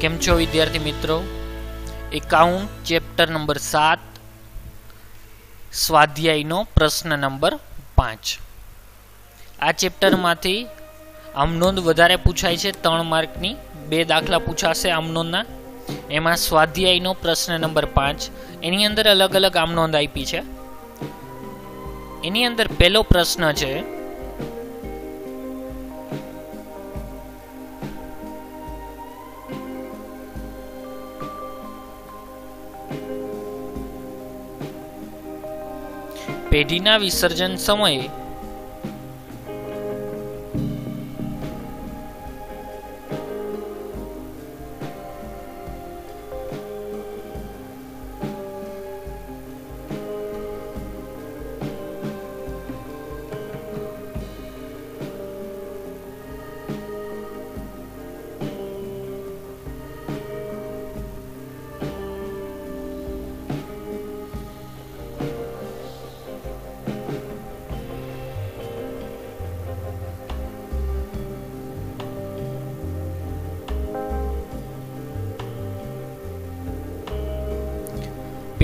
કેમ છો વિદ્યાર્થી મિત્રો? એકાઉન્ટ, ચેપ્ટર નંબર સાત, સ્વાધ્યાયનો પ્રશ્ન નંબર પાંચ. આ ચેપ્ટરમાંથી આમ નોંધ વધારે પૂછાય છે, ત્રણ માર્કની, બે દાખલા પૂછાશે આમ નોંધના. એમાં સ્વાધ્યાયનો પ્રશ્ન નંબર પાંચ, એની અંદર અલગ અલગ આમ નોંધ આપી છે. એની અંદર પહેલો પ્રશ્ન છે પેઢીના વિસર્જન સમયે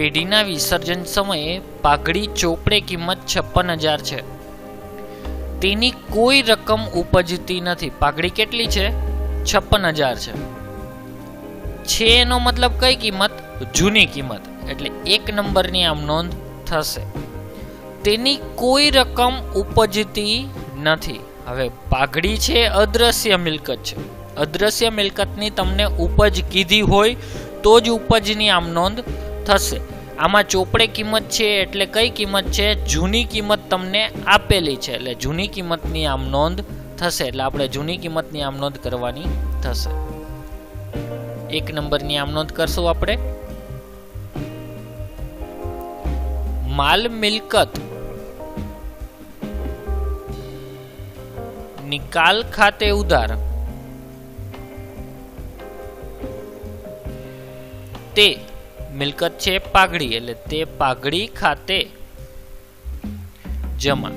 પેઢીના વિસર્જન સમયે પાઘડી ચોપડે કિંમત છપ્પન હજાર છે. તેની કોઈ રકમ ઉપજતી નથી. પાઘડી કેટલી છે? છપ્પન હજાર છે. છે એનો મતલબ કઈ કિંમત? જૂની કિંમત. એટલે એક નંબરની આમ નોંધ થશે. તેની કોઈ રકમ ઉપજતી નથી. હવે પાઘડી છે, અદ્રશ્ય મિલકત છે. અદ્રશ્ય મિલકતની તમને ઉપજ કીધી હોય તો જ ઉપજની આમ નોંધ થશે. આમાં ચોપડે કિંમત છે એટલે કઈ કિંમત છે? જૂની કિંમત તમને આપેલી છે. એટલે જૂની કિંમતની આમ નોંધ થશે. એટલે આપણે જૂની કિંમતની આમ નોંધ કરવાની થશે. એક નંબરની આમ નોંધ કરશું આપણે. માલ મિલકત નિકાલ ખાતે ઉધાર. તે મિલકત છે પાઘડી, એટલે તે પાઘડી ખાતે જમા.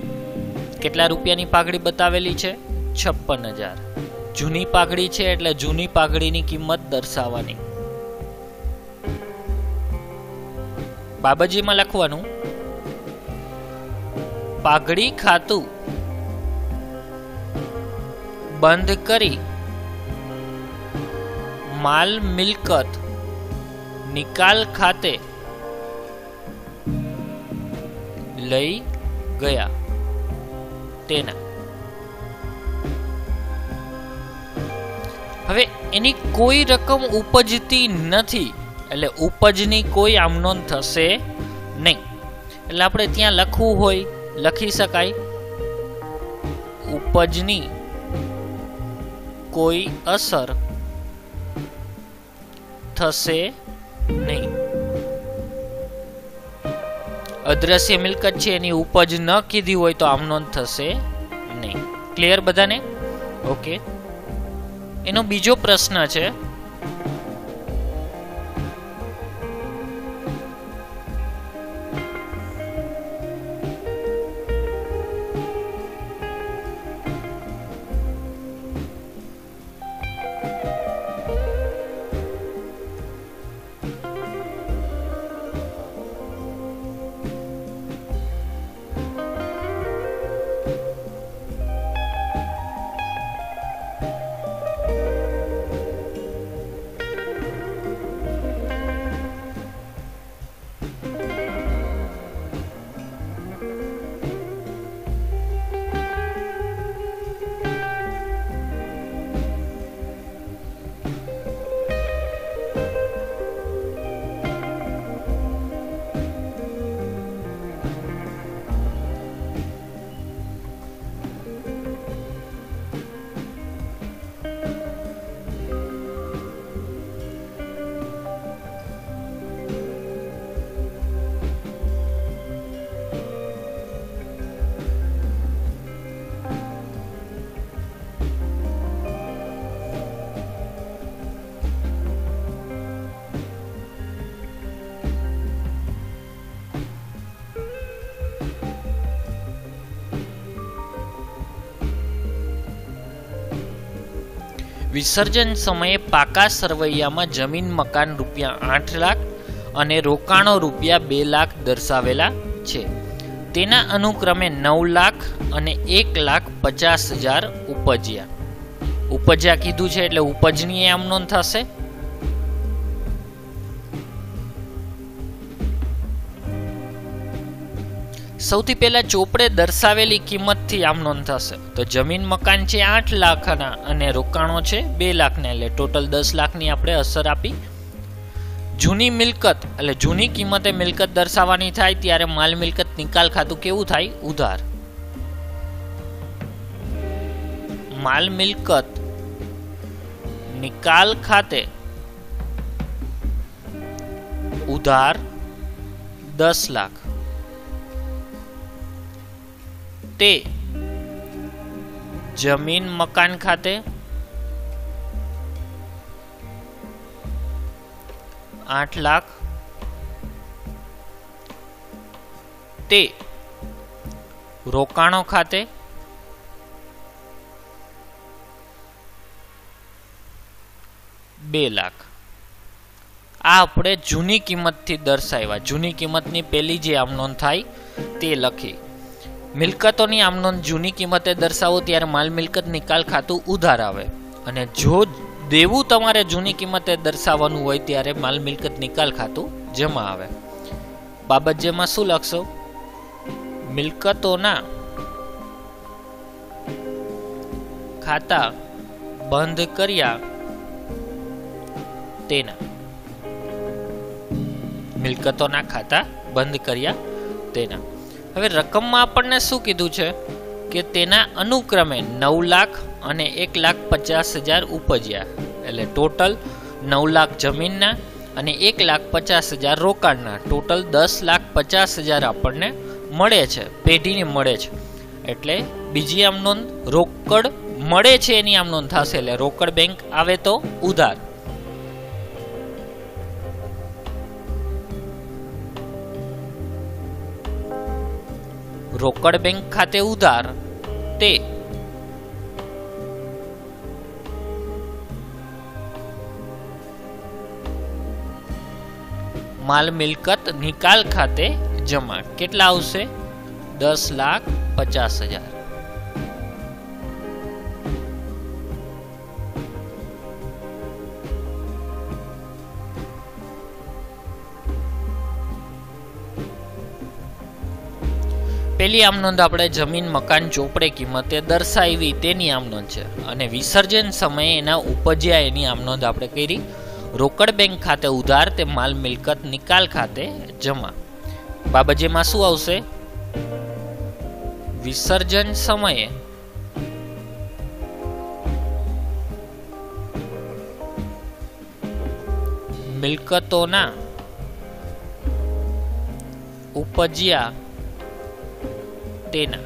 કેટલા રૂપિયાની પાઘડી બતાવેલી છે? છપ્પન હજાર. જૂની પાઘડી છે, એટલે જૂની પાઘડીની કિંમત દર્શાવવાની. બાબાજીમાં લખવાનું, પાઘડી ખાતું બંધ કરી માલ મિલકત નિકાલ ખાતે લઈ ગયા તેના. હવે એની કોઈ રકમ ઉપજતી નથી, એટલે ઉપજની કોઈ આમનોંધ થશે નહીં. એટલે આપણે ત્યાં લખવું હોય, લખી શકાય. ઉપજની કોઈ અસર થશે નહીં. અદ્રશ્ય મિલકત છે, એની ઉપજ ન કીધી હોય તો આમ નોંધ થશે નહીં. ક્લિયર બધાને? ઓકે એનો બીજો પ્રશ્ન છે વિસર્જન સમયે પાકા સરવૈયામાં જમીન, મકાન રૂપિયા આઠ લાખ અને રોકાણો રૂપિયા બે લાખ દર્શાવેલા છે. તેના અનુક્રમે નવ લાખ અને એક લાખ પચાસ હજાર ઉપજ્યા. ઉપજ્યા કીધું છે એટલે ઉપજની એમ નોંધ થશે? સૌથી પહેલા ચોપડે દર્શાવેલી કિંમતથી આમ નોંધ થશે તો જમીન મકાન છે આઠ લાખના અને રોકાણો છે બે લાખના એટલે ટોટલ દસ લાખની આપણે અસર આપી. જૂની મિલકત, એટલે જૂની કિંમતે મિલકત દર્શાવવાની થાય ત્યારે માલ મિલકત નિકાલ ખાતું કેવું થાય? ઉધાર. માલ મિલકત નિકાલ ખાતે ઉધાર દસ લાખ. તે જમીન, મકાન ખાતે. આઠ લાખ. તે રોકાણો ખાતે. બે લાખ. આ આપણે જૂની કિંમતથી દર્શાવ્યા. જૂની કિંમતની પહેલી જે આમ નોંધ થાય તે લખી. મિલકતોની આમ જૂની કિંમતે દર્શાવો ત્યારે માલ મિલકત નિકાલ ખાતું ઉધાર આવે. અને જો દેવું તમારે જૂની કિંમતે દર્શાવવાનું હોય ત્યારે માલ મિલકત નિકાલ ખાતું જમા આવે. બાબત જેમાં શું લખશો? મિલકતોના ખાતા બંધ કર્યા તેના. મિલકતોના ખાતા બંધ કર્યા તેના. હવે રકમમાં આપણને શું કીધું છે? કે તેના અનુક્રમે નવ લાખ અને એક લાખ પચાસ હજાર ઉપજ્યા. એટલે ટોટલ નવ લાખ જમીનના અને એક લાખ પચાસ હજાર રોકાણના. ટોટલ દસ લાખ પચાસ હજાર આપણને મળે છે, પેઢીને મળે છે. એટલે બીજી આમ નોંધ રોકડ મળે છે એની આમ નોંધ થશે. એટલે રોકડ બેંક આવે તો ઉધાર. રોકડ બેંક ખાતે ઉધાર. તે માલ મિલકત નિકાલ ખાતે જમા. કેટલા આવશે? દસ લાખ પચાસ હજાર. પેલી આમ નોંધ આપણે જમીન, મકાન, ચોપડે કિંમતે દર્શાવી તેની આમ નોંધ છે. અને વિસર્જન સમયે એના ઉપજ્યા એની આમ નોંધ આપણે કરી. રોકડ બેંક ખાતે ઉધાર તે માલ મિલકત નિકાલ ખાતે જમા. બાબજેમાં શું આવશે? વિસર્જન સમયે મિલકતોના ઉપજ્યા તેના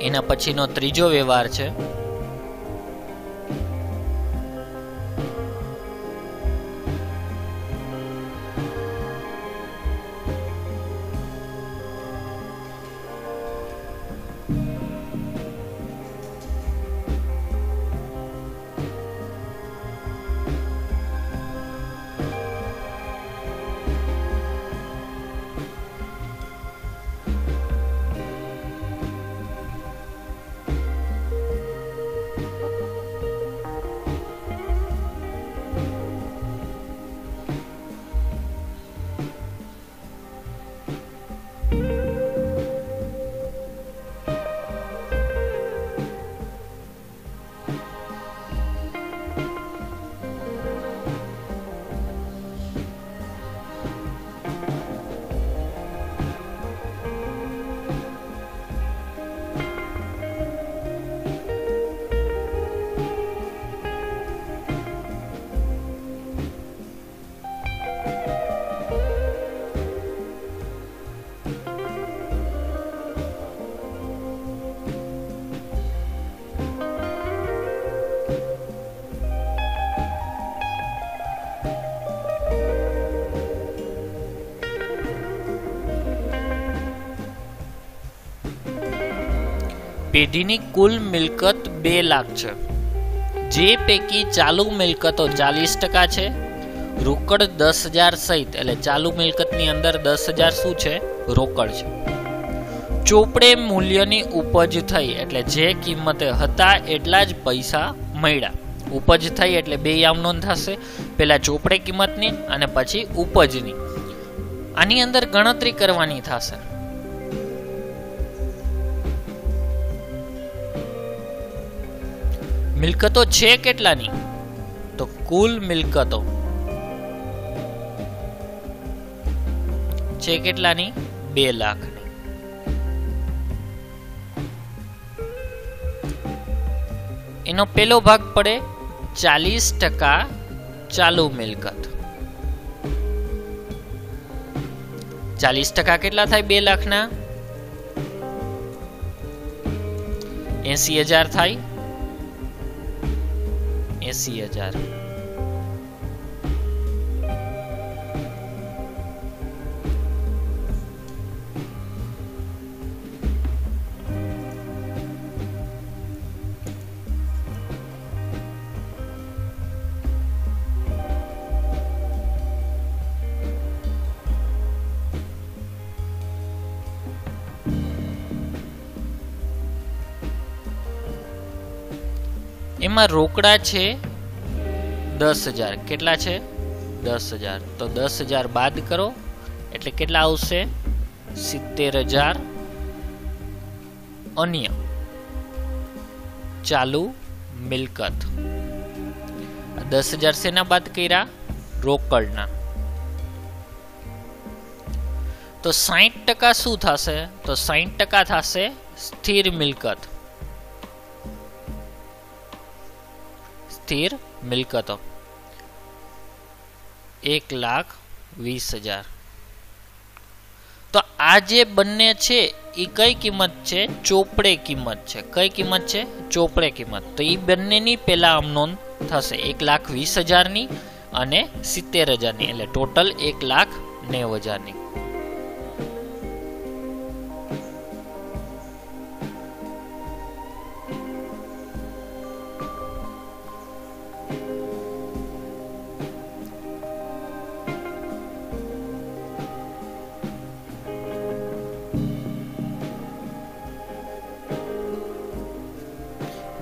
એના પછીનો ત્રીજો વ્યવહાર છે પેઢીની કુલ મિલકત બે લાખ છે. જે પૈકી ચાલુ મિલકતો ચાલીસ ટકા છે, રોકડ દસ હજાર સહિત, એટલે ચાલુ મિલકતની અંદર દસ હજાર શું છે? રોકડ છે. ચોપડે મૂલ્યની ઉપજ થઈ, એટલે જે કિંમતે હતા એટલા જ પૈસા મળ્યા. ઉપજ થઈ એટલે બે આમ નોંધ થશે પહેલાં ચોપડે કિંમતની અને પછી ઉપજની. આની અંદર ગણતરી કરવાની થશે. મિલકતો છે કેટલાની? તો કુલ મિલકતો છે કેટલાની? બે લાખની. એનો પેલો ભાગ પડે ચાલીસ ટકા ચાલુ મિલકત. ચાલીસ ટકા કેટલા થાય બે લાખના? એસી હજાર થાય. એસી હજાર. એમાં રોકડા છે દસ હજાર. કેટલા છે? દસ હજાર. તો દસ હજાર બાદ કરો. એટલે કેટલા આવશે? સિત્તેર હજાર. અન્ય. ચાલુ મિલકત. દસ હજાર શેના બાદ કર્યા? રોકડના. તો સાહીઠ ટકા શું થશે? તો સાહીઠ ટકા થશે સ્થિર મિલકત. સ્થિર મિલકતો. એક લાખ વીસ હજાર. તો આ જે બંને છે એ કઈ કિંમત છે? ચોપડે કિંમત છે. કઈ કિંમત છે? ચોપડે કિંમત. તો એ બંનેની પહેલાં આમ થશે. એક લાખ વીસ હજારની અને સિત્તેર હજારની. એટલે ટોટલ એક લાખ નેવ હજારની.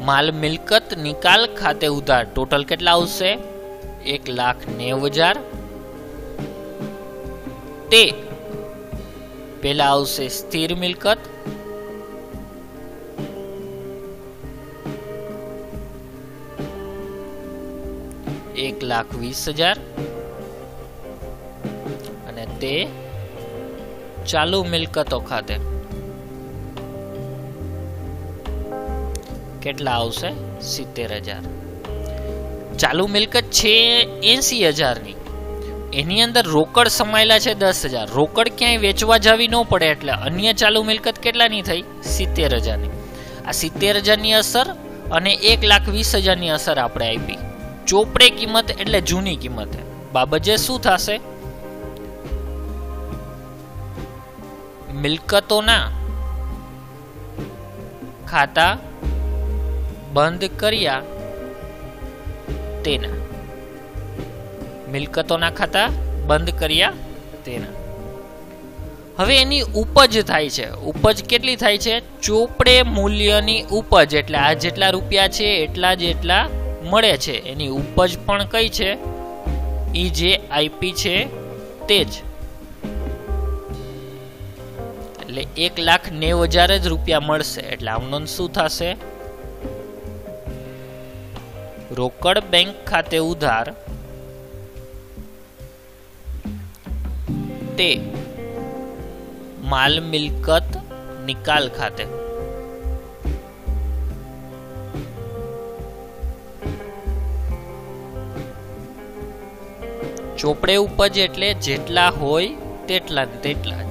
માલ મિલકત નિકાલ ખાતે ઉધાર. ટોટલ કેટલા આવશે? એક લાખ નેવ હજાર. તે પેલા આવશે સ્થિર મિલકત. એક લાખ વીસ હજાર. અને તે ચાલુ મિલકતો ખાતે. કેટલા આવશે? સિત્તેર હજાર. ચાલુ મિલકત છે એસી હજારની. એની અંદર રોકડ સમાયેલા છે દસ હજાર. રોકડ ક્યાંય વેચવા જવી ન પડે એટલે અન્ય ચાલુ મિલકત કેટલાની થઈ? સિત્તેર હજારની. આ સિત્તેર હજારની અસર અને એક લાખ વીસ હજારની અસર આપણે આપી. ચોપડે કિંમત એટલે જૂની કિંમત. બાબજે શું થશે? મિલકતોના ખાતા બંધ કર્યા તેના. મિલકતોના ખાતા બંધ કર્યા તેના. હવે એની ઉપજ થાય છે. ઉપજ કેટલી થાય છે? ચોપડે મૂલ્યની ઉપજ, એટલે આ જેટલા રૂપિયા છે, એટલા જ એટલા મળે છે. એની ઉપજ પણ કઈ છે? ઈ જે આઈપી છે, તે જ. એટલે એક લાખ નેવ હજાર જ રૂપિયા મળશે. એટલે આમનો શું થશે? રોકડ બેંક ખાતે ઉધાર. તે માલ મિલકત નિકાલ ખાતે. ચોપડે ઉપજ એટલે જેટલા હોય તેટલા તેટલા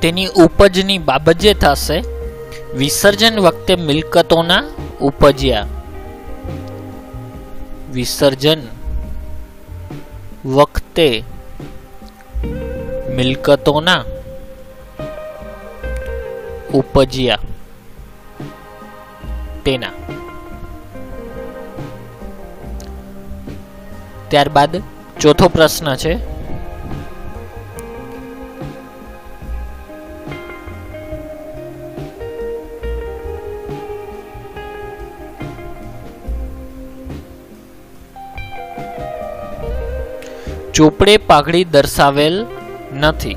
તેની ઉપજની બાબત જે થશે, વિસર્જન વખતે મિલકતોના ઉપજ્યા. વિસર્જન વખતે મિલકતોના ઉપજ્યા. તેના. ત્યારબાદ ચોથો પ્રશ્ન છે ચોપડે પાઘડી દર્શાવેલ નથી.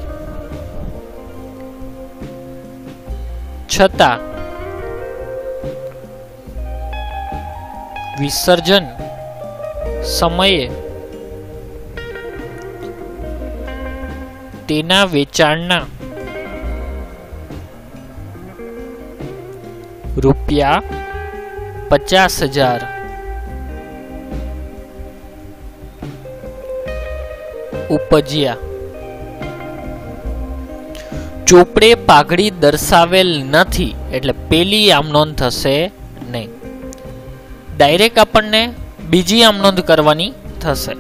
છતાં વિસર્જન સમયે તેના વેચાણના રૂપિયા પચાસ હજાર ઉપજ્યા. ચોપડે પાઘડી દર્શાવેલ નથી એટલે પેલી આમ નોંધ થશે નહીં. ડાયરેક્ટ આપણને બીજી આમ નોંધ કરવાની થશે.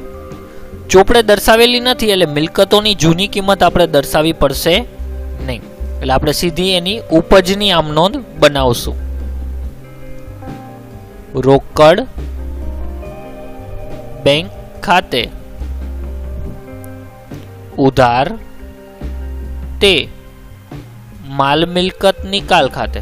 ચોપડે દર્શાવેલી નથી એટલે મિલકતોની જૂની કિંમત આપણે દર્શાવવી પડશે નહીં. એટલે આપણે સીધી એની ઉપજની આમ નોંધ બનાવશું. રોકડ બેંક ખાતે ઉધાર તે માલ મિલકત નિકાલ ખાતે.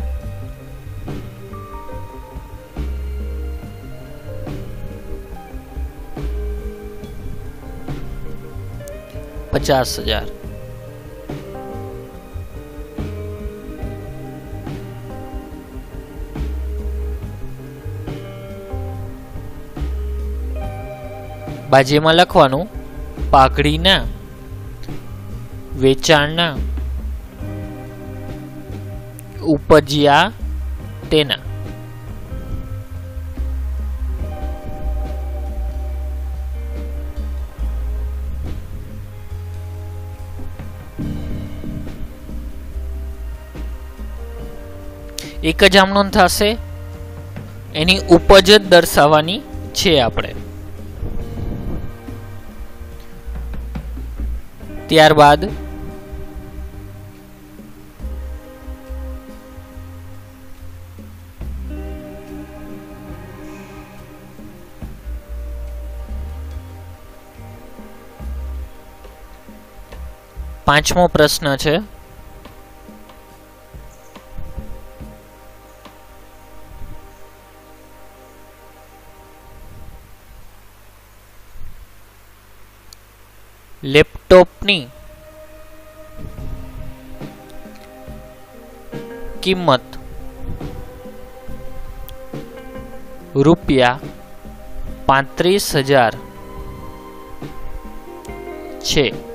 પચાસ હજાર. બાજીમાં લખવાનું પાઘડીના વેચાણના ઉપજ્યા તેના. એક જ આમ થશે. એની ઉપજ જ દર્શાવવાની છે આપણે. ત્યારબાદ પાંચમો પ્રશ્ન છે. લેપટોપની કિંમત રૂપિયા પાંત્રીસ હજાર છે.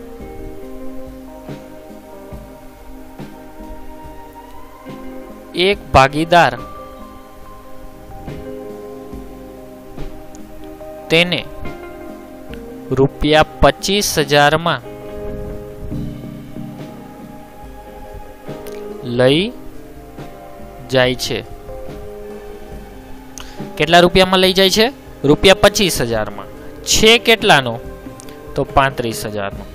એક ભાગીદાર. તેને રૂપિયા પચીસ હજારમાં લઈ જાય છે. કેટલા રૂપિયામાં લઈ જાય છે? રૂપિયા પચીસ હજારમાં. છે કેટલાનો? તો પાંત્રીસ હજારનો.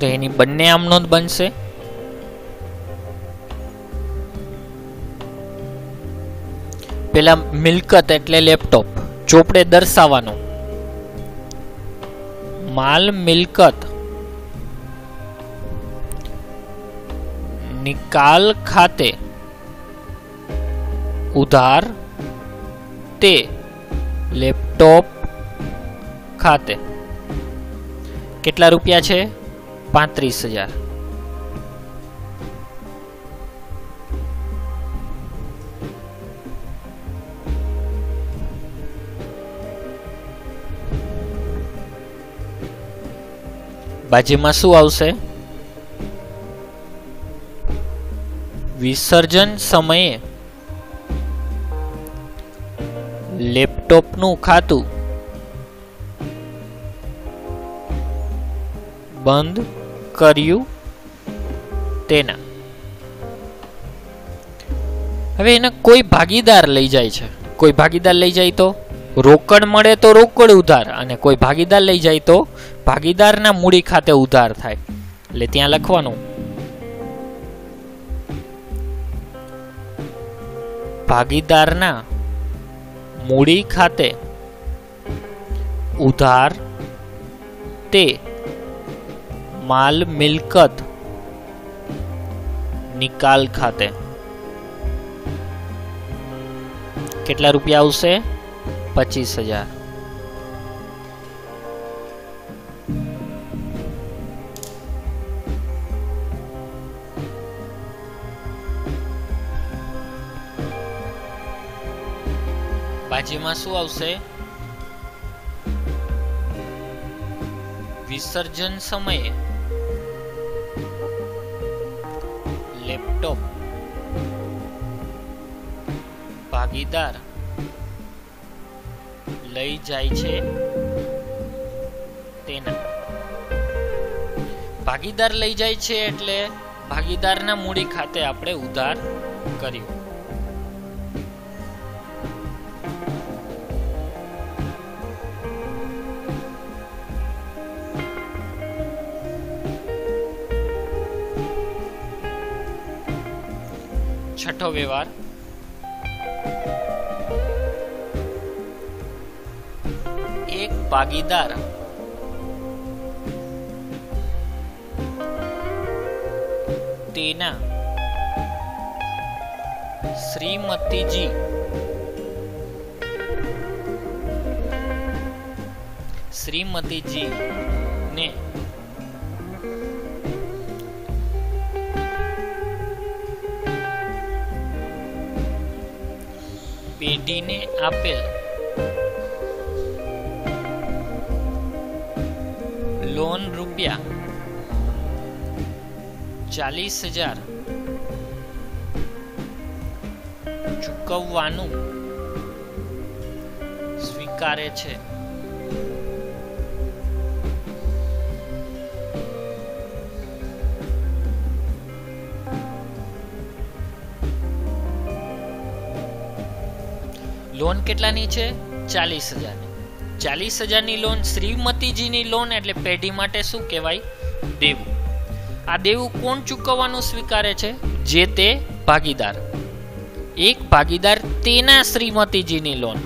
તો એની બંને આમ નોંધ બનશે. પેલા મિલકત એટલે લેપટોપ. ચોપડે દર્શાવવાનું. માલ, મિલકત. નિકાલ ખાતે. ઉધાર. તે લેપટોપ ખાતે. કેટલા રૂપિયા છે? પાંત્રીસ હજાર. બાજીમાં શું આવશે? વિસર્જન સમયે લેપટોપનું ખાતું બંધ કર્યું તેના. હવે એને કોઈ ભાગીદાર લઈ જાય છે. કોઈ ભાગીદાર લઈ જાય તો રોકડ મળે તો રોકડ ઉધાર અને કોઈ ભાગીદાર લઈ જાય તો ભાગીદારના મૂડી ખાતે ઉધાર થાય. એટલે ત્યાં લખવાનું. ભાગીદારના મૂડી ખાતે ઉધાર તે માલ મિલકત નિકાલ ખાતે કેટલા રૂપિયા આવશે પચીસ હજાર બાજીમાં શું આવશે વિસર્જન સમયે લેપટોપ. ભાગીદાર લઈ જાય છે તેના. ભાગીદાર લઈ જાય છે એટલે ભાગીદારના મૂડી ખાતે આપણે ઉધાર કર્યું. છઠ્ઠો વ્યવહાર એક ભાગીદાર તેના શ્રીમતીજી શ્રીમતીજી ને પેઢીને આપેલ લોન રૂપિયા ચાલીસ હજાર ચૂકવવાનું સ્વીકારે છે. લોન કેટલાની છે? ચાલીસ હજારની. ચાલીસ હજારની લોન શ્રીમતીજીની લોન એટલે પેઢી માટે શું કહેવાય? દેવું. આ દેવું કોણ ચૂકવવાનું સ્વીકારે છે? જે તે ભાગીદાર. એક ભાગીદાર તેના શ્રીમતીજીની લોન.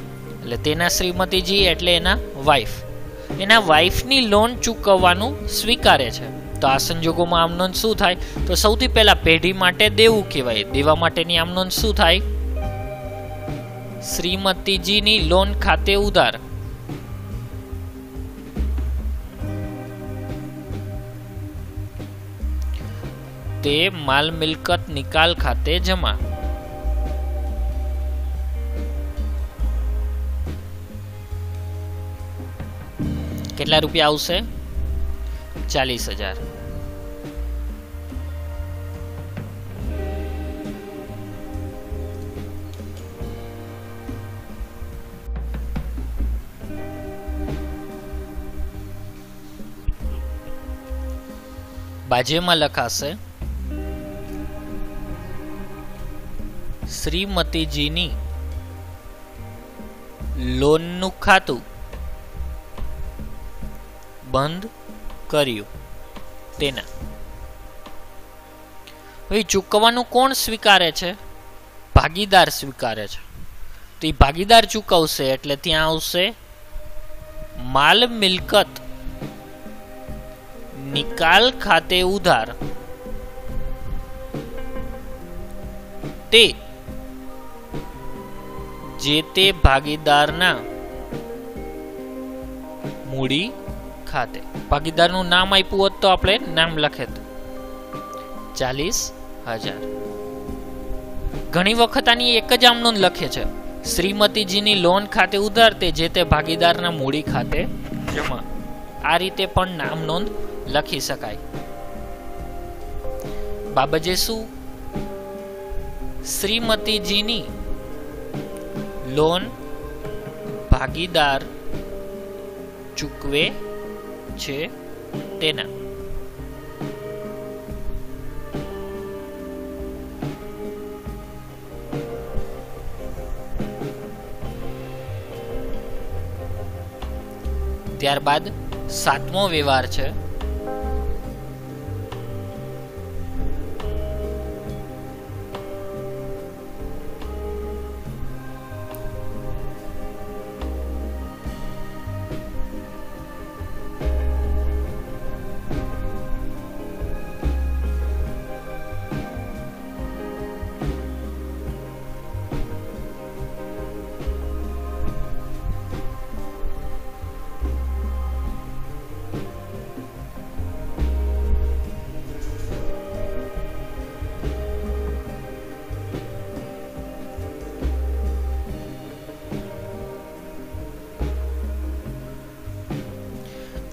એટલે તેના શ્રીમતીજી એટલે એના વાઈફ એના વાઈફની લોન ચૂકવવાનું સ્વીકારે છે. તો આ સંજોગોમાં આમનોન શું થાય? તો સૌથી પહેલાં પેઢી માટે દેવું કહેવાય. દેવા માટેની આમનોન શું થાય? શ્રીમતીજીની લોન ખાતે ઉધાર. તે માલ મિલકત નિકાલ ખાતે જમા. કેટલા રૂપિયા આવશે? ચાલીસ હજાર. બાજુમાં લખાશે, શ્રીમતીજીની લોનનું ખાતું બંધ કર્યું તેના. હવે ચૂકવવાનું કોણ સ્વીકારે છે? ભાગીદાર સ્વીકારે છે. તો એ ભાગીદાર ચૂકવશે એટલે ત્યાં આવશે માલ મિલકત નિકાલ ખાતે ઉધાર. તે જે તે ભાગીદારના મૂડી ખાતે. ભાગીદારનું નામ આપ્યું હોત તો આપણે નામ લખે ચાલીસ હજાર. ઘણી વખત આની એક જ આમ નોંધ લખે છે. શ્રીમતીજીની લોન ખાતે ઉધાર તે જે તે ભાગીદારના મૂડી ખાતે જમા. આ રીતે પણ નામ નોંધ લખી શકાય. બાબજે શું? શ્રીમતીજીની લોન ભાગીદાર ચૂકવે છે તેના. ત્યારબાદ સાતમો વ્યવહાર છે.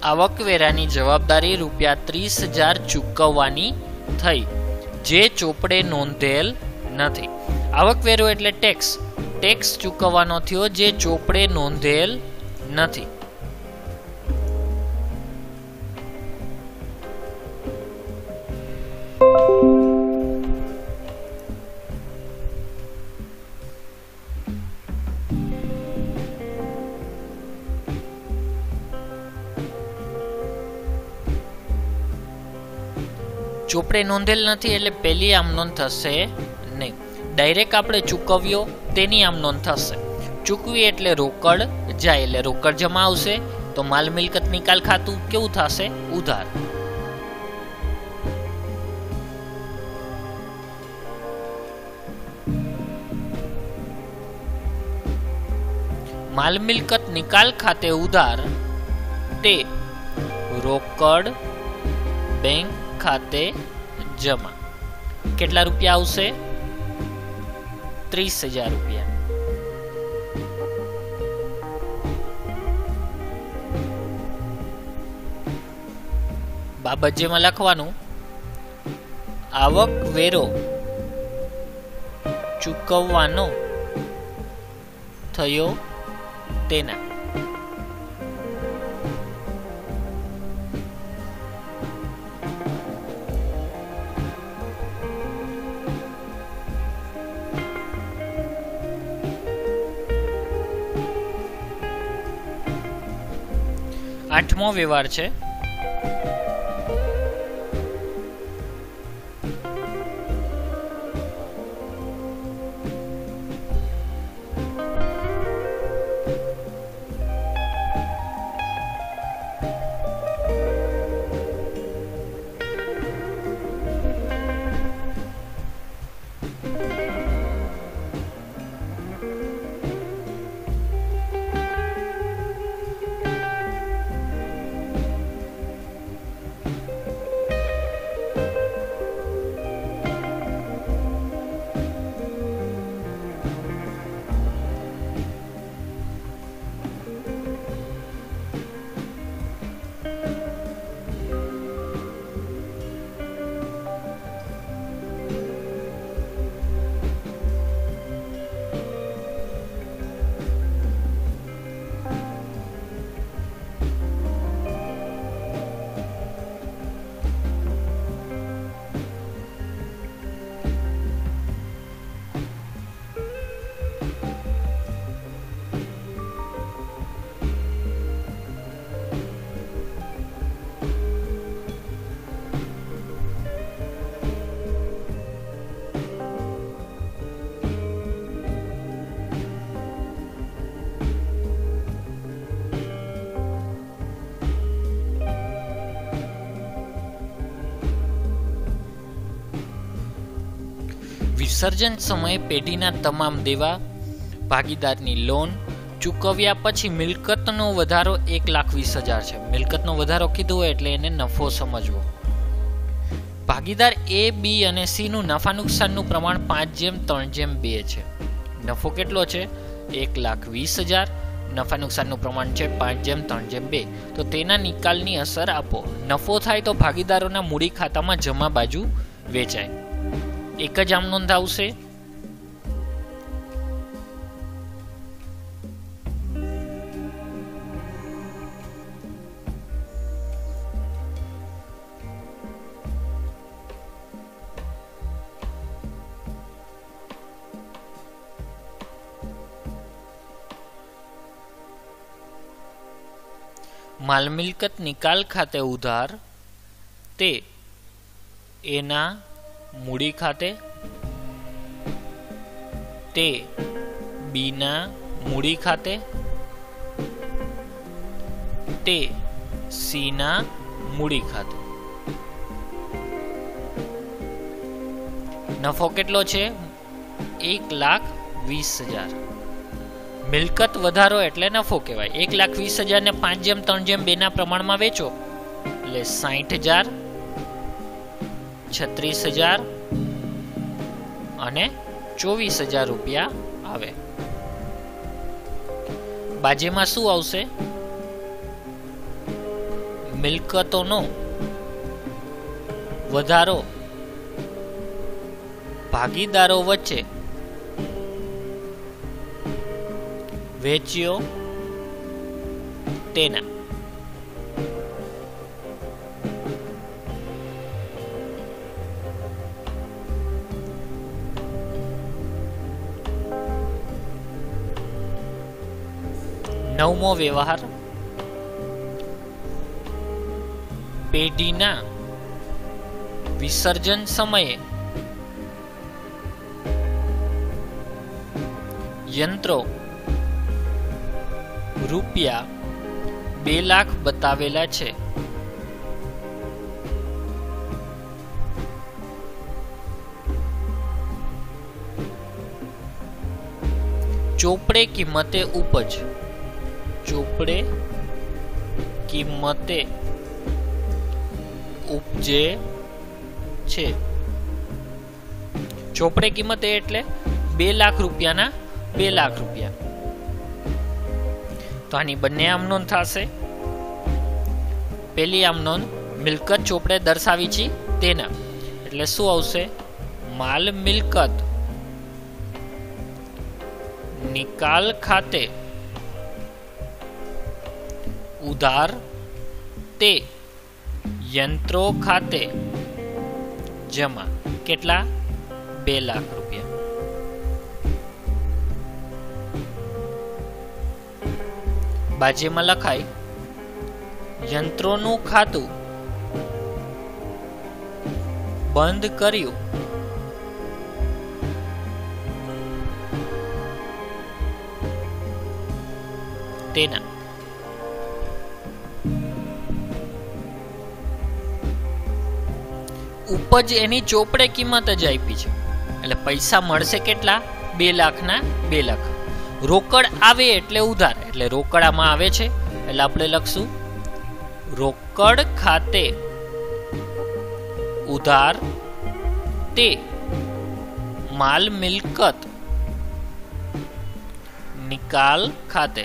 આવકવેરાની જવાબદારી રૂપિયા ત્રીસ હજાર ચૂકવવાની થઈ, જે ચોપડે નોંધેલ નથી. આવકવેરો એટલે ટેક્સ. ટેક્સ ચૂકવવાનો થયો જે ચોપડે નોંધેલ નથી. ચોપડે નોંધેલ નથી એટલે પહેલી આમ નોંધ થશે નહીં. ડાયરેક્ટ આપણે ચૂકવ્યો, તેની આમ નોંધ થશે. ચૂકવી એટલે રોકડ, જાય એટલે રોકડ જમા આવશે. તો માલ મિલકત નિકાલ ખાતું કેવું થશે? ઉધાર. માલ મિલકત નિકાલ ખાતે ઉધાર તે રોકડ બેંક ખાતે જમા. કેટલા રૂપિયા આવશે? ત્રીસ હજાર રૂપિયા. બાબત જેમાં લખવાનું, આવક વેરો ચૂકવવાનો થયો તેના. આઠમો વ્યવહાર છે. વિસર્જન સમયે પેઢીના તમામ દેવા, ભાગીદારની લોન ચૂકવ્યા પછી મિલકતનો વધારો એક લાખ વીસ હજાર છે. મિલકતનો વધારો કીધો હોય એટલે એને નફો સમજવો. ભાગીદાર એ બી અને સીનું નફા નુકસાનનું પ્રમાણ પાંચ જેમ, ત્રણ જેમ બે છે. નફો કેટલો છે? એક લાખ વીસ હજાર. નફા નુકસાનનું પ્રમાણ છે પાંચ જેમ, ત્રણ જેમ બે. તો તેના નિકાલની અસર આપો. નફો થાય તો ભાગીદારોના મૂડી ખાતામાં જમા બાજુ વેચાય. એક જ આમ નોંધાવશે? માલ મિલકત નિકાલ ખાતે ઉધાર તે એના મૂડી ખાતે તે બીના મૂડી ખાતે તે સીના મૂડી ખાતે. નફો કેટલો છે? એક લાખ વીસ હજાર. મિલકત વધારો એટલે નફો કહેવાય. એક લાખ વીસ હજાર ને પાંચ જેમ, ત્રણ જેમ બેના પ્રમાણમાં વેચો. એટલે સાઠ હજાર છત્રીસ હજાર અને ચોવીસ હજાર રૂપિયા આવે. બાજેમાં શું આવશે? મિલકતોનો વધારો ભાગીદારો વચ્ચે વેચ્યો તેના. નવમો વ્યવહાર. પેઢીના વિસર્જન સમયે યંત્રો રૂપિયા બે લાખ બતાવેલા છે. ચોપડે કિંમતે ઉપજ ચોપડે કિંમતે ઉપજે છે. ચોપડે કિંમતે એટલે બે લાખ રૂપિયાના બે લાખ રૂપિયા. તો આની બંને આમ નોંધ થશે. પેલી આમ નોંધ મિલકત ચોપડે દર્શાવી છે તેના. એટલે શું આવશે? માલ મિલકત. નિકાલ ખાતે ઉધાર તે યંત્રો ખાતે જમા. કેટલા? બે લાખ રૂપિયા. બાજુમાં લખાય, યંત્રોનું ખાતું બંધ કર્યું. ઉપજ એની ચોપડે કિંમત જ આપી છે. એટલે પૈસા મળશે કેટલા? બે લાખના બે લાખ. રોકડ આવે એટલે ઉધાર. એટલે રોકડામાં આવે છે. એટલે આપણે લખશું, રોકડ ખાતે ઉધાર તે માલ મિલકત નિકાલ ખાતે.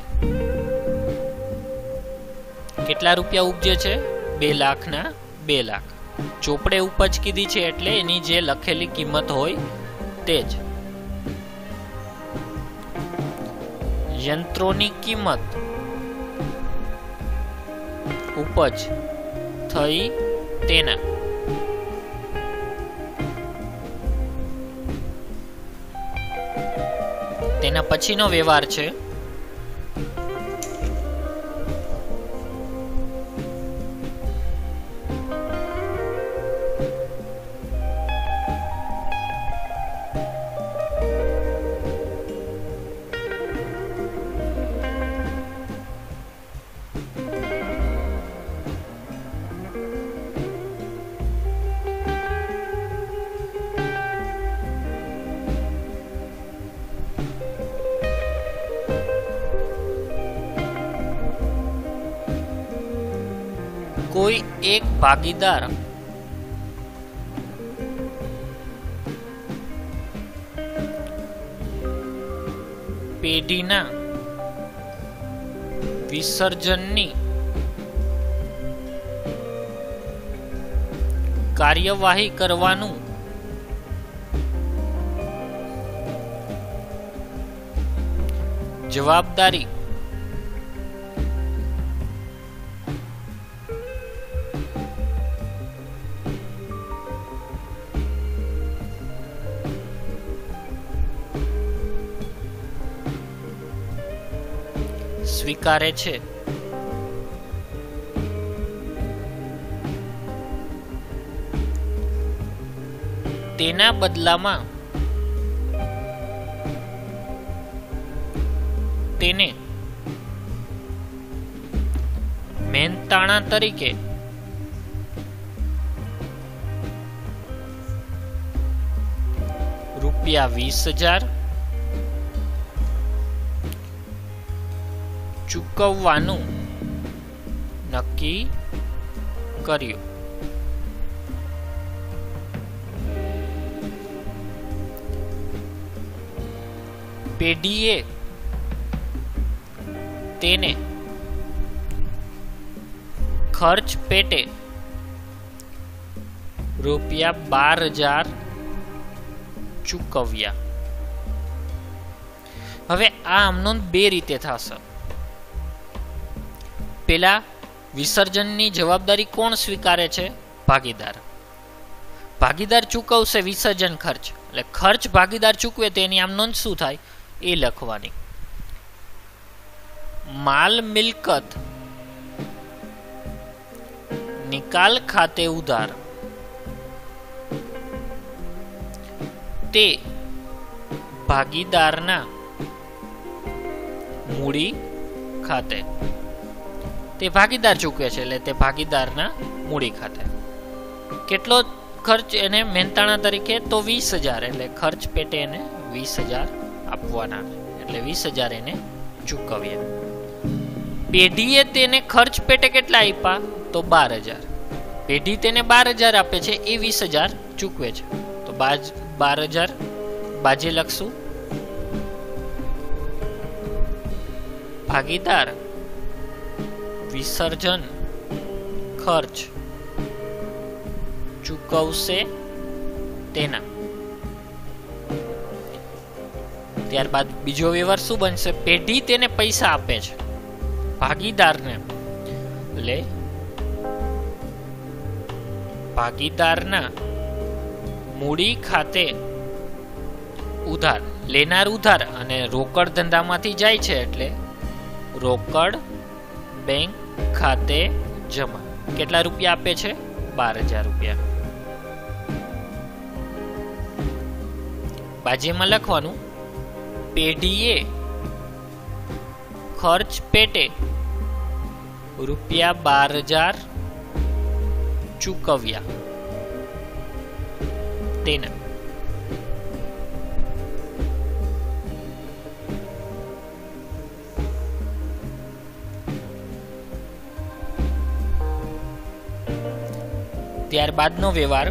કેટલા રૂપિયા ઉપજે છે? બે લાખના બે લાખ. ચોપડે ઉપજ કીધી છે એટલે એની જે લખેલી કિંમત હોય તે જ. યંત્રોની કિંમત ઉપજ થઈ તેના. તેના પછીનો વ્યવહાર છે. ભાગીદાર. પેઢીના વિસર્જનની કાર્યવાહી કરવાનું જવાબદારી પડકારે છે. તેના બદલામાં તેને મેનતાણા તરીકે રૂપિયા વીસ હજાર ચૂકવવાનું નક્કી કર્યું. પેઢીએ તેને ખર્ચ પેટે રૂપિયા બાર હજાર ચૂકવ્યા. હવે આ આમનો બે રીતે થશે. પેલા વિસર્જનની જવાબદારી કોણ સ્વીકારે છે? ભાગીદાર. ભાગીદાર ચૂકવશે વિસર્જન ખર્ચ. એટલે ખર્ચ ભાગીદાર ચૂકવે તેની આમ નોંધ શું થાય? એ લખવાની. માલ મિલકત. નિકાલ ખાતે ઉધાર. તે ભાગીદારના મૂડી ખાતે. તે ભાગીદાર ચૂકવે છે, એટલે તે ભાગીદારના મૂડી ખાતે. કેટલો ખર્ચ એને મહેનતાણા તરીકે તો વીસ હજાર, એટલે ખર્ચ પેટે એને વીસ હજાર આપવાના. એટલે વીસ હજાર એને ચૂકવ્યા પેઢીએ તેને ખર્ચ પેટે કેટલા આપ્યા? તો બાર હજાર. પેઢી તેને બાર હજાર આપે છે, એ વીસ હજાર ચૂકવે છે. તો બાજ, બાર હજાર બાજે લખશું. ભાગીદાર વિસર્જન, ખર્ચ. ચૂકવશે તેના. ત્યારબાદ બીજો વ્યવહાર શું બનશે? પેઢી તેને પૈસા આપે છે. ભાગીદારને. એટલે ભાગીદારના મૂડી ખાતે ઉધાર. લેનાર ઉધાર અને રોકડ ધંધામાંથી જાય છે એટલે રોકડ બેંક ખાતે જમા. કેટલા રૂપિયા આપે છે? બાર હજાર રૂપિયા. બાજુમાં લખવાનું, પેઢીએ ખર્ચ પેટે રૂપિયા બાર હજાર ચૂકવ્યા. તેના. ત્યારબાદનો વ્યવહાર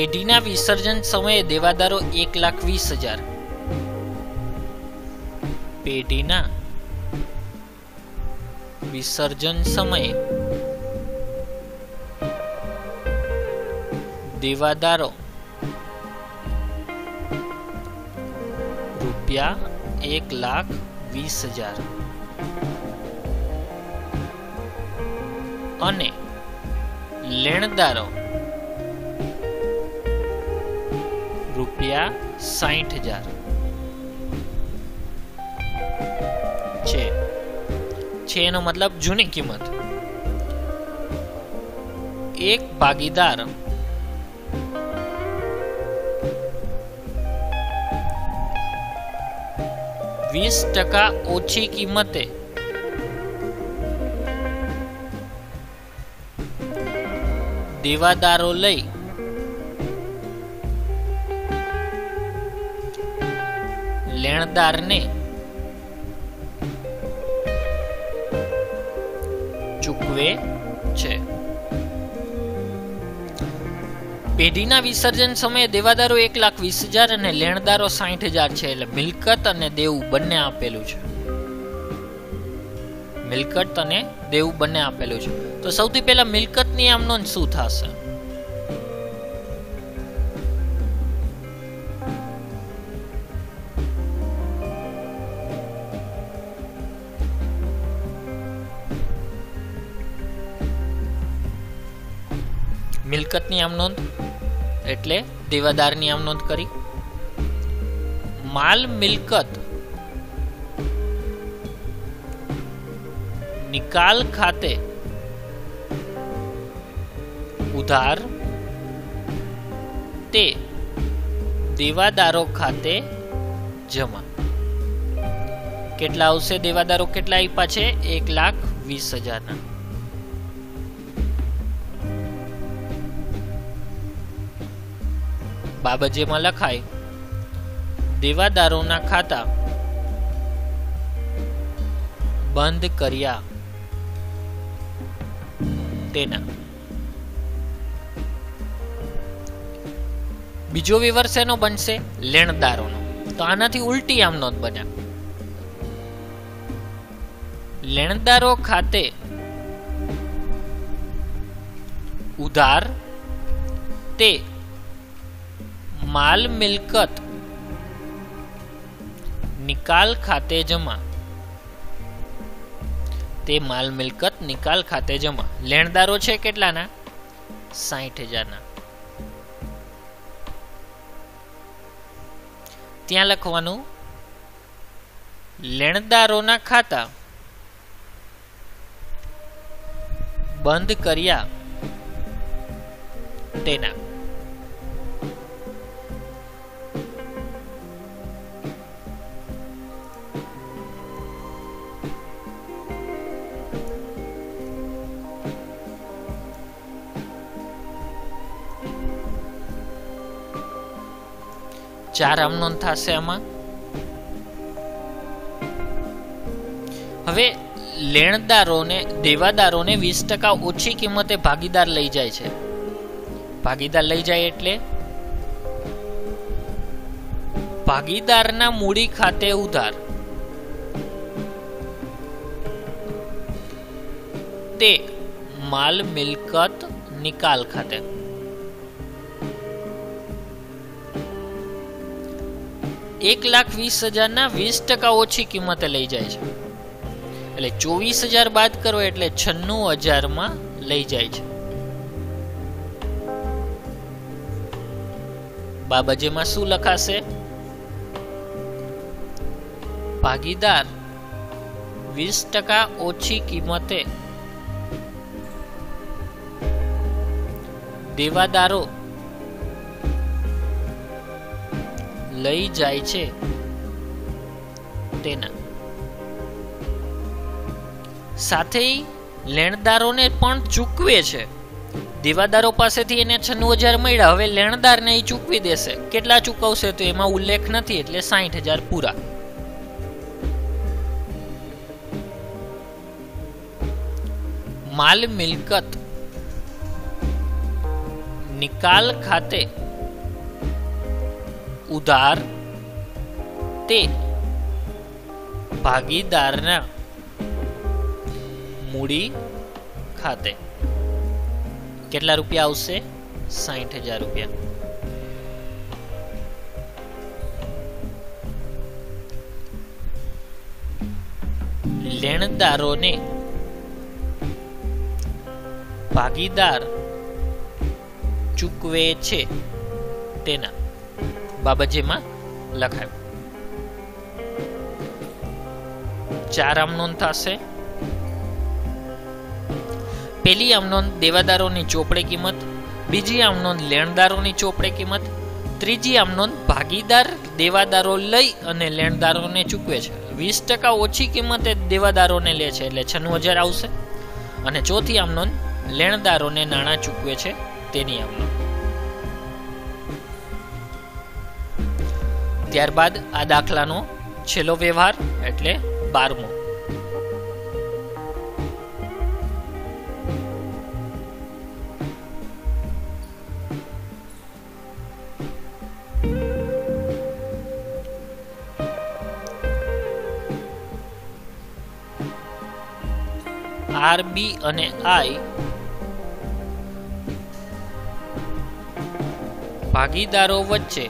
પેઢીના વિસર્જન સમયે દેવાદારો એક લાખ વીસ હજાર. પેઢીના વિસર્જન સમયે દેવાદારો રૂપિયા એક લાખ વીસ હજાર. અને લેણદારો રૂપિયા સાઠ હજાર. છે. છે એનો મતલબ જૂની કિંમત. એક ભાગીદાર વીસ ટકા ઓછી કિંમતે દેવાદારો લઈ લેણદારને ચૂકવે છે. પેઢીના વિસર્જન સમયે દેવાદારો એક લાખ વીસ હજાર અને લેણદારો સાઠ હજાર છે એટલે મિલકત અને દેવું બંને આપેલું છે. મિલકત અને દેવું બંને આપેલું છે. તો સૌથી પહેલા મિલકતની આમ નોંધ શું થશે? મિલકતની આમ નોંધ, એટલે દેવાદારની આમ નોંધ કરી. માલ મિલકત નિકાલ ખાતે ઉધાર તે દેવાદારો ખાતે જમા. કેટલા આવશે? દેવાદારો કેટલા આપ્યા છે? એક લાખ વીસ હજારના. બાબજેમાં લખાય, દેવાદારોના ખાતા બંધ કર્યા તેના. બીજો વિવર શેનો બનશે? લેણદારોનો. તો આનાથી ઉલટી આમ નોંધ બન્યા. લેણદારો ખાતે ઉધાર તે માલ મિલકત નિકાલ ખાતે જમા. તે માલ મિલકત નિકાલ ખાતે જમા. લેણદારો છે કેટલાના? સાહીઠ હજારના. ત્યાં લખવાનું, લેણદારોના ખાતા બંધ કર્યા. તેના. ચાર અમનોન થશે એમાં હવે લેણદારોને, દેવાદારોને વીસ ટકા ઓછી કિંમતે ભાગીદાર લઈ જાય છે. ભાગીદાર લઈ જાય એટલે? ભાગીદારના મૂડી ખાતે ઉધાર. તે માલ મિલકત નિકાલ ખાતે. એક લાખ વીસ હજારના વીસ ટકા ઓછી કિંમતે લઈ જાય છે. એટલે ચોવીસ હજાર બાદ કરો એટલે છન્નું હજારમાં લઈ જાય છે. બાબજેમાં શું લખાશે? ભાગીદાર વીસ ટકા ઓછી કિંમતે. દેવાદારો લઈ જાય છે તેના. સાથે લેણદારોને પણ ચૂકવે છે. દેવાદારો પાસેથી એને છન્નું હજાર મળ્યા. હવે લેણદારને એ ચૂકવી દેશે. કેટલા ચૂકવશે તો એમાં ઉલ્લેખ નથી એટલે સાહીઠ હજાર પૂરા. માલ મિલકત નિકાલ ખાતે ઉધાર તે ભાગીદારના મૂડી ખાતે. કેટલા રૂપિયા આવશે? સાહીઠ હજાર રૂપિયા. લેણદારોને ભાગીદાર ચૂકવે છે તેના. બાબતમાં લખાયું. ચાર આમનોન થશે. પેલી આમનોન દેવાદારોની ચોપડે કિંમત, બીજી આમનોન લેણદારોની ચોપડે કિંમત, ત્રીજી આમનોન ભાગીદાર દેવાદારો લઈ અને લેણદારોને ચૂકવે છે. વીસ ટકા ઓછી કિંમતે દેવાદારોને લે છે એટલે છન્નું હજાર આવશે. અને ચોથી આમનોન લેણદારોને નાણાં ચૂકવે છે તેની આમનોંધ ત્યારબાદ આ દાખલાનો છેલ્લો વ્યવહાર એટલે બારમો. આર બી અને આઈ ભાગીદારો વચ્ચે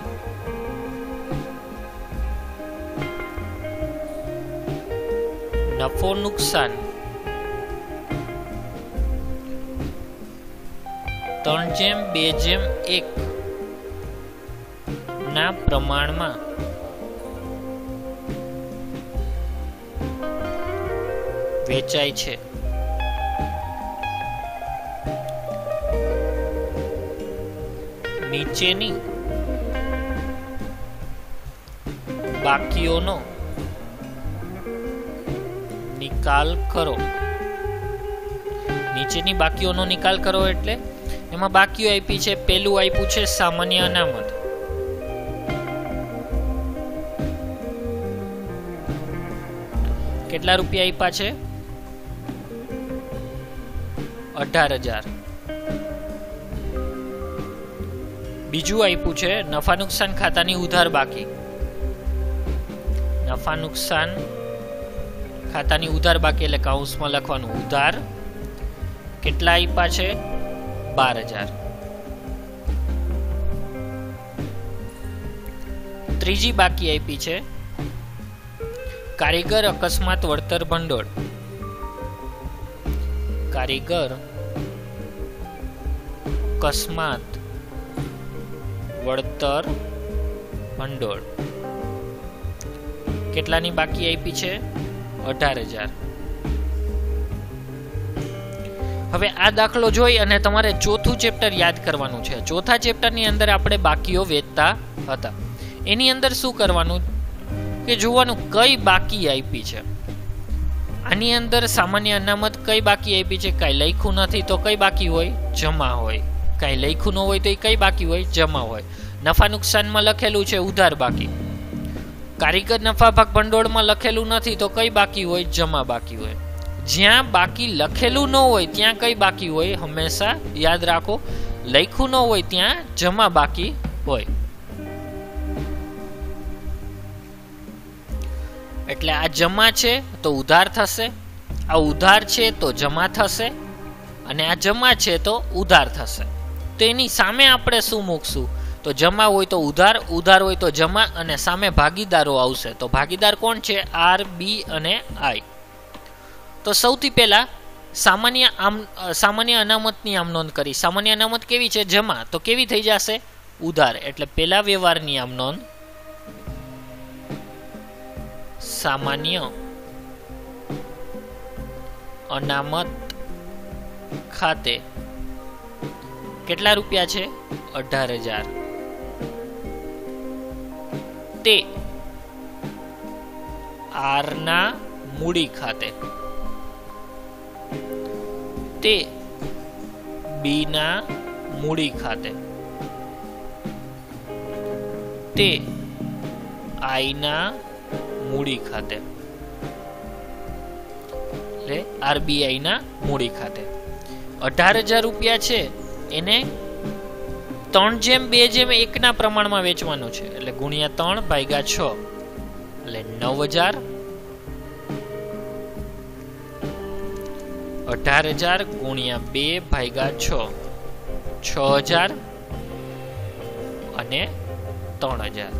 નફો નુકસાન. ત્રણ જેમ બે જેમ એક. ના પ્રમાણમાં. વેચાય છે. નીચેની બાકીઓનો નિકાલ કરો. નીચેની બાકીઓનો નિકાલ કરો એટલે એમાં બાકીઓ આપી છે, પેલું આપ્યું છે સામાન્ય અનામત. કેટલા રૂપિયા આપ્યા છે? અઢાર હજાર. બીજું આપ્યું છે, નફા નુકસાન ખાતાની ઉધાર બાકી. નફા નુકસાન ખાતાની ઉધાર બાકી એટલે કાઉન્સમાં લખવાનું ઉધાર. કેટલા આપ્યા છે? બાર હજાર. ત્રીજી બાકી આપી છે. કારીગર અકસ્માત વળતર ભંડોળ. કારીગર અકસ્માત વળતર ભંડોળ. કેટલાની બાકી આપી છે? અઢાર હજાર. હવે આ દાખલો જોઈ અને તમારે ચોથું ચેપ્ટર યાદ કરવાનું છે. ચોથા ચેપ્ટરની અંદર આપણે બાકીઓ વેચતા હતા. એની અંદર શું કરવાનું? કે જોવાનું કઈ બાકી આપી છે. આની અંદર સામાન્ય અનામત કઈ બાકી આપી છે? કાંઈ લખ્યું નથી તો કઈ બાકી હોય? જમા હોય. કાંઈ લખ્યું ન હોય તો એ કઈ બાકી હોય? જમા હોય. નફા નુકસાનમાં લખેલું છે ઉધાર બાકી. કારીગર નફા ભાગ ભંડોળમાં લખેલું નથી, તો કઈ બાકી હોય? જમા બાકી હોય. જ્યાં બાકી લખેલું ન હોય, ત્યાં કઈ બાકી હોય? હંમેશા યાદ રાખો, લખ્યું ન હોય, ત્યાં જમા બાકી હોય. એટલે આ જમા છે, તો ઉધાર થશે. આ ઉધાર છે, તો જમા થશે. અને આ જમા છે, તો ઉધાર થશે. તો એની સામે આપણે શું મૂકશું? તો જમા હોય તો ઉધાર ઉધાર હોય તો જમા અને સામે ભાગીદારો આવશે. તો ભાગીદાર કોણ છે? આર, બી અને આઈ. તો સૌથી પહેલા સામાન્ય આમ, સામાન્ય અનામતની આમ નોંધ કરી. સામાન્ય અનામત કેવી છે? જમા. તો કેવી થઈ જશે? ઉધાર. એટલે પહેલા વ્યવહારની આમ નોંધ. સામાન્ય અનામત ખાતે કેટલા રૂપિયા છે? અઢાર હજાર. તે આરના મૂડી ખાતે. તે બીના મૂડી ખાતે. તે આઈના મૂડી ખાતે. એટલે આરબીઆઈ ના મૂડી ખાતે. અઢાર હજાર રૂપિયા છે, એને ત્રણ જેમ, બે જેમ એકના પ્રમાણમાં વેચવાનું છે. એટલે ગુણ્યા ત્રણ ભાગ્યા છ. એટલે નવ હજાર. અઢાર હજાર ગુણ્યા બે ભાગ્યા છ. છ હજાર અને ત્રણ હજાર.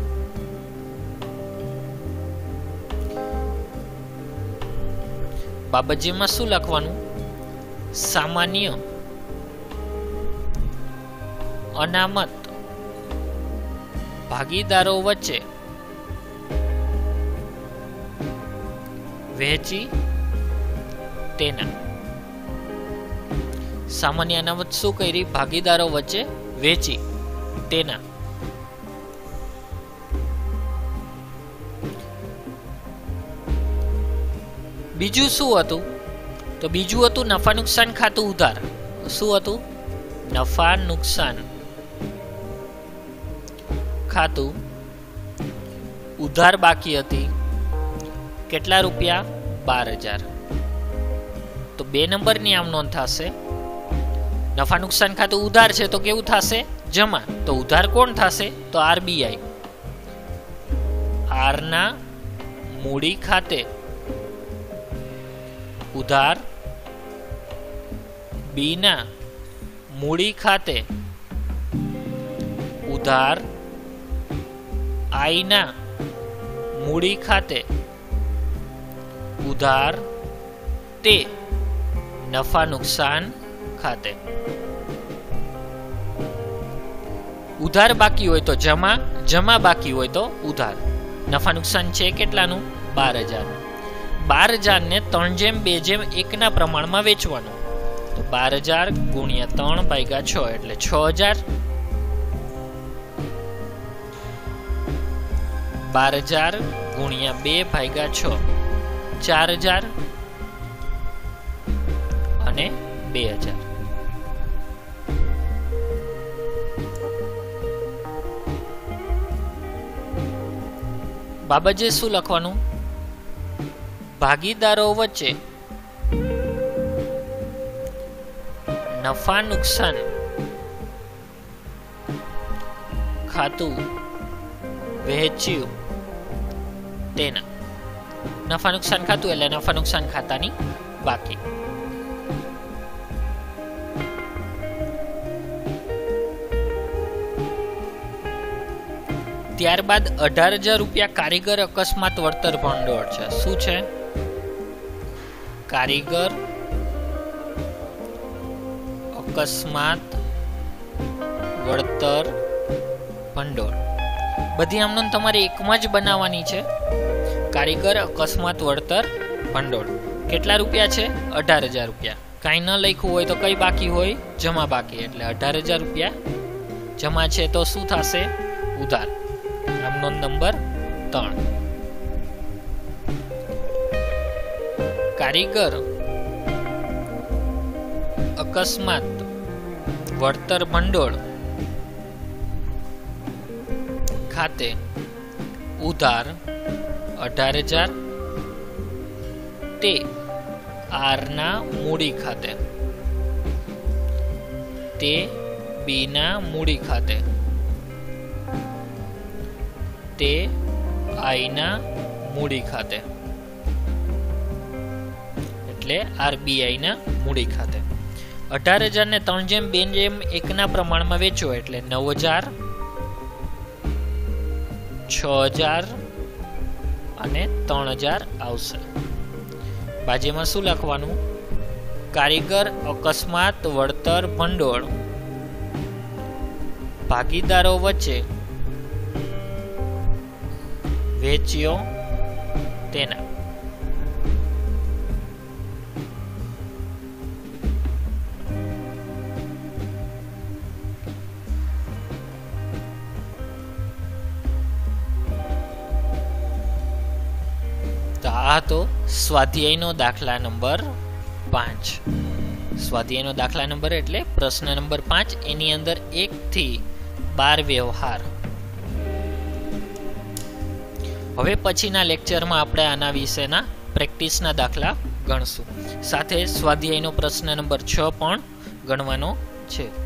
બાબતજીમાં શું લખવાનું? સામાન્ય અનામત. ભાગીદારો વચ્ચે વહેંચી તેના. સામાન્ય અનામત શું કરી? ભાગીદારો વચ્ચે વેચી તેના. બીજું શું હતું? તો બીજું હતું નફા નુકસાન ખાતું ઉધાર. શું હતું? નફા નુકસાન. ખાતું ઉધાર બાકી હતી કેટલા રૂપિયા? બાર હજાર. તો બે નંબરની આમ નોંધ થશે. નફા નુકસાન ખાતું ઉધાર છે તો કેવું થશે? જમા. તો ઉધાર કોણ થશે? તો આરબીઆઈ. આરના મૂડી ખાતે ઉધાર બીના મૂડી ખાતે ઉધાર આઈના મૂડી ખાતે ઉધાર તે નફા નુકસાન ખાતે. ઉધાર બાકી હોય તો જમા જમા બાકી હોય તો ઉધાર. નફા નુકસાન છે કેટલાનું? બાર હજાર. બાર હજાર ને ત્રણ જેમ, બે જેમ એકના પ્રમાણમાં વેચવાનું. તો બાર હજાર ગુણ્યા ત્રણ ભાગ્યા છ એટલે છ હજાર બાર હજાર ગુણ્યા બે ભાગ્યા છ. ચાર હજાર અને બે હજાર. બાબજે શું લખવાનું? ભાગીદારો વચ્ચે નફા નુકસાન ખાતું વહેંચ્યું. તેના નફા નુકસાન ખાતું એટલે નફા નુકસાન ખાતાની બાકી ત્યારબાદ અઢાર હજાર રૂપિયા કારીગર અકસ્માત વળતર ભંડોળ છે શું છે કારીગર અકસ્માત વળતર ભંડોળ બધી આમનોન તમારે એકમાં જ બનાવવાની છે. કારીગર, અકસ્માત, વળતર, ભંડોળ. કેટલા રૂપિયા છે? અઢાર હજાર રૂપિયા. કાંઈ ન લખ્યું હોય તો કંઈ બાકી હોય? જમા બાકી. એટલે અઢાર હજાર રૂપિયા. જમા છે તો શું થશે? ઉધાર. આમનો નંબર ત્રણ. કારીગર, અકસ્માત, વળતર, ભંડોળ. ખાતે ઉધાર અઢાર હજાર તે આરના મૂડી ખાતે. તે બીના મૂડી ખાતે. તે આઈના મૂડી ખાતે. એટલે આરબીઆઈના મૂડી ખાતે. અઢાર હજાર ને ત્રણ જેમ, બે જેમ, એકના પ્રમાણમાં વેચો એટલે નવ હજાર છ હજાર અને ત્રણ હજાર આવશે. બાજુમાં શું લખવાનું? કારીગર, અકસ્માત, વળતર, ભંડોળ. ભાગીદારો વચ્ચે વેચ્યો તેના. હતો સ્વાધ્યાયનો દાખલા નંબર પાંચ. સ્વાધ્યાયનો દાખલા નંબર એટલે પ્રશ્ન નંબર પાંચ, એની અંદર એક થી બાર વ્યવહાર. હવે પછીના લેક્ચરમાં આપણે આના વિશેના પ્રેક્ટિસના દાખલા ગણશું. સાથે સ્વાધ્યાયનો પ્રશ્ન નંબર છ પણ ગણવાનો છે.